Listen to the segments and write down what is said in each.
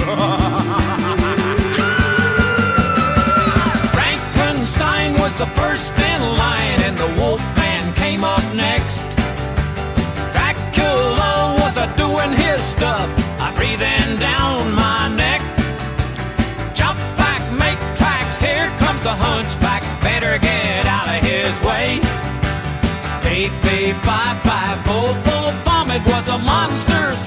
Frankenstein was the first in line, and the Wolfman came up next. Dracula was a doing his stuff, a breathing down my neck. Jump back, make tracks, here comes the hunchback, better get out of his way. Fee, fee, fi, fi, fo, fo, fum, it was a monster's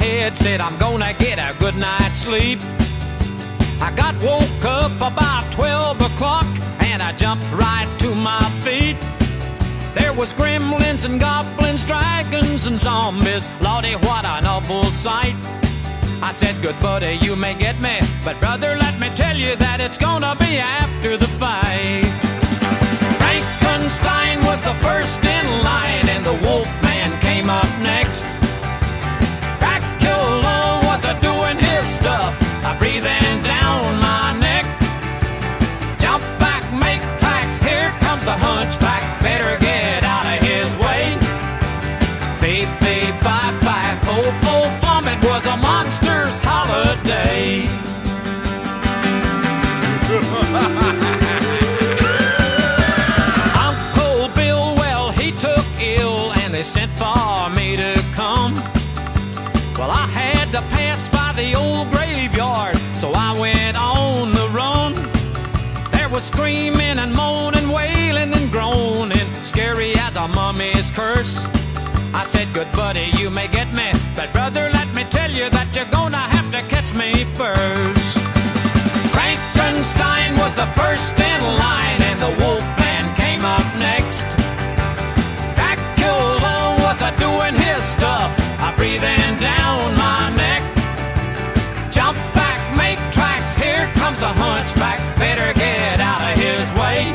head, said I'm gonna get a good night's sleep. I got woke up about 12 o'clock and I jumped right to my feet. There was gremlins and goblins, dragons and zombies. Lordy, what an awful sight. I said, good buddy, you may get me, but brother, let me tell you that it's gonna be after the fight. Frankenstein was the first in was a monster's holiday. Uncle Bill, well, he took ill and they sent for me to come. Well, I had to pass by the old graveyard, so I went on the run. There was screaming and moaning, wailing and groaning, scary as a mummy's curse. I said, good buddy, you may get me, but brother, tell you that you're gonna have to catch me first. Frankenstein was the first in line, and the Wolfman came up next. Dracula was a doing his stuff, a breathing down my neck. Jump back, make tracks, here comes the hunchback, better get out of his way.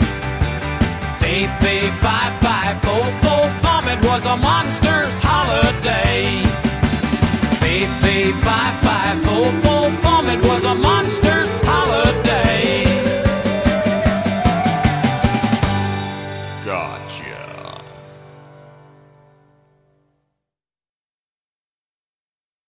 Fee, fee, fi, fi, fo, fo, fum, it was a monster's 855 444 It was a monster holler.